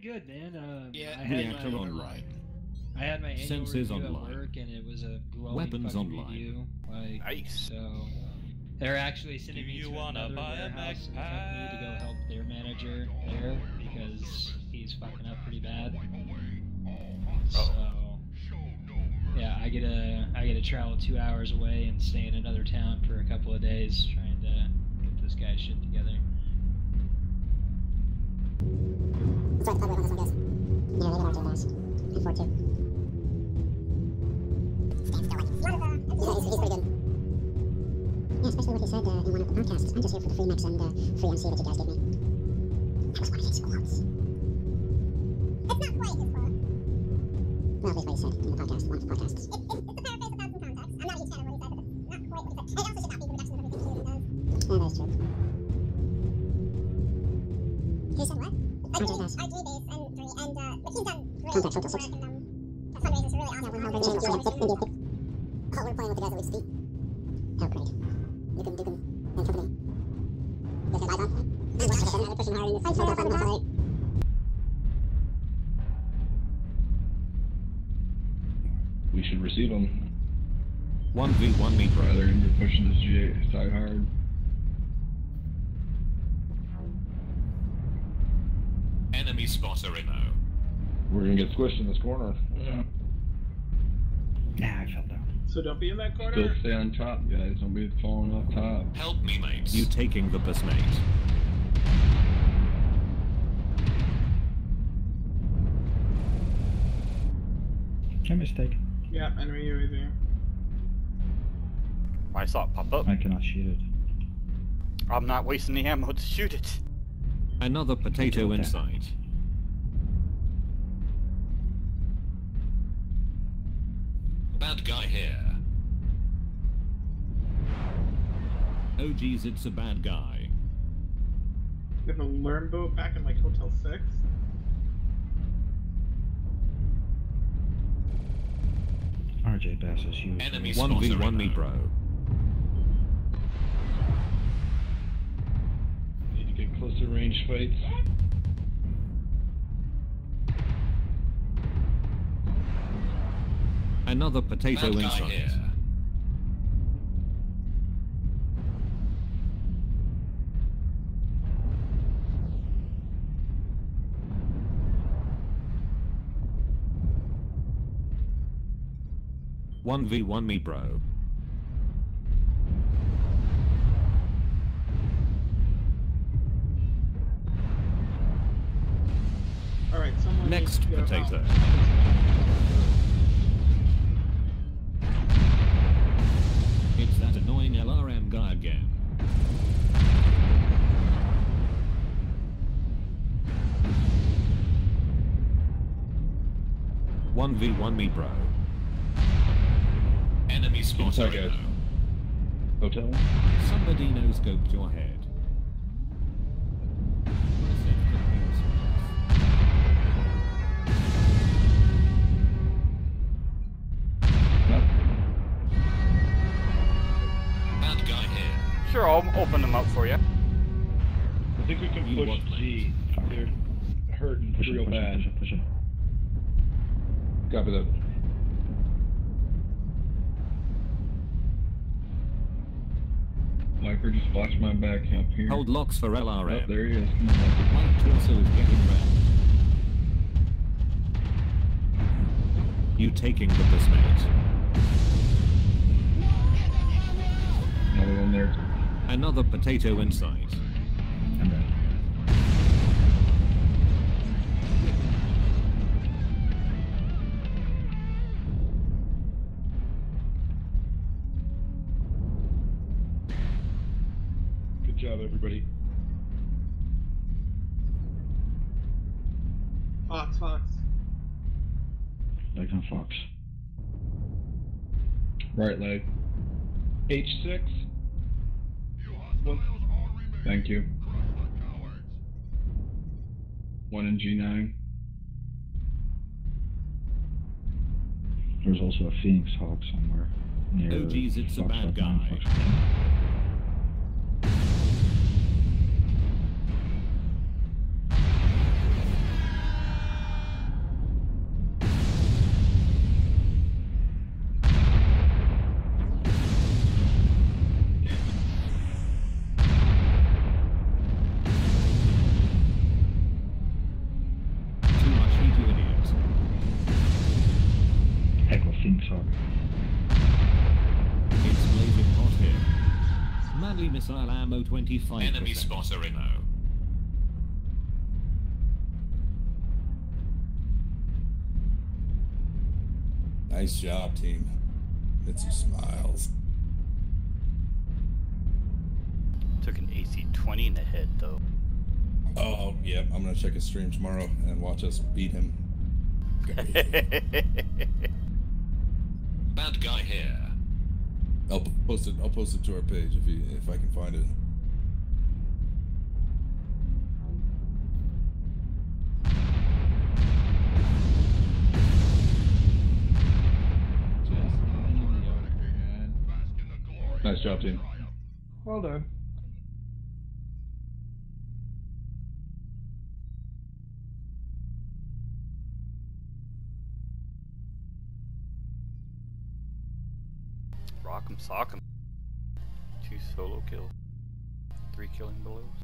been good, man. Uh, Yeah, I had Reactor my, online. I had my annual Sensors review online. at work, and it was a glowing Weapons fucking online. review. Like, Nice. so they're actually sending Do me you to wanna another buy a warehouse in the company to go help their manager there because he's fucking up pretty bad. So, yeah, I get to I get to travel two hours away and stay in another town for a couple of days trying to get this guy's shit together. Let's try to plug where this one goes. Yeah, they got RJ Bass. And 4 2. Stand still like he's Yeah, he's, he's pretty good. Yeah, especially what he said uh, in one of the podcasts. I'm just here for the free mechs and uh, free MC that you guys gave me. That was one of his quotes. It's not quite his quote. Well, at least what he said in the podcast, one of the podcasts. It's, it's, it's a paraphrase without some context. I'm not a huge fan of what he said, but it's not quite what he said. It also should not be the reduction of everything he does. Yeah, that's true. He said what? Like, RJ RJ Bass. Bass and three, and uh, like he's done really Contact good Hotel work 6. and um, fundraisers are really awesome. Yeah, well, for how him. big? Maybe a? Oh, we're playing with the guys that we speak. Oh, great. You can, and company. They can buy them. They're pushing hard in this. I turned off on the top. We should receive them. 1v1 me, bro. Rather than pushing this GA side hard. Enemy spotter ammo. We're gonna get squished in this corner. Nah, I fell down. So don't be in that corner. Still stay on top, guys. Don't be falling off top. Help me, mates. You taking the bus, mate. My mistake. Yeah, enemy UAV. I saw it pop up. I cannot shoot it. I'm not wasting the ammo to shoot it. Another potato Okay. Oh geez, it's a bad guy. We have a learn boat back in like Hotel 6. RJ Bass is using Enemy 1v1 me, bro. Need to get closer range fights. Another potato inside. 1v1 me bro. Alright, Next potato. It's that annoying LRM guy again. One v one me bro. Enemy spotter Inside, guys. Hotel. Somebody no scoped your head. Bad guy here. Sure, I'll open them up for you. I think we can You push want G. Fuck. They're hurting Push it, real push bad. it, push it, push it. Copy that. Just watch my back up here. Hold locks for Oh, LRM. there he is. Come on, Viper. White torso is getting red. You taking the mate. Another one there. Another potato in Fox, Fox. Like on Fox. Right leg. H6. One. Thank you. One in G9. There's also a Phoenix Hawk somewhere. Near Oh, geez, it's a bad guy. Hawk. It's blazing hot here. Manly missile ammo 25 Enemy spotter inno. Nice job, team. Mitzi smiles. Took an AC 20 in the head, though. Oh, yeah. I'm gonna check his stream tomorrow and watch us beat him. Bad guy here. I'll post it. I'll post it to our page if you if I can find it. Nice job, team. Well done. Rock'em sock'em. Two solo kills. Three killing belows.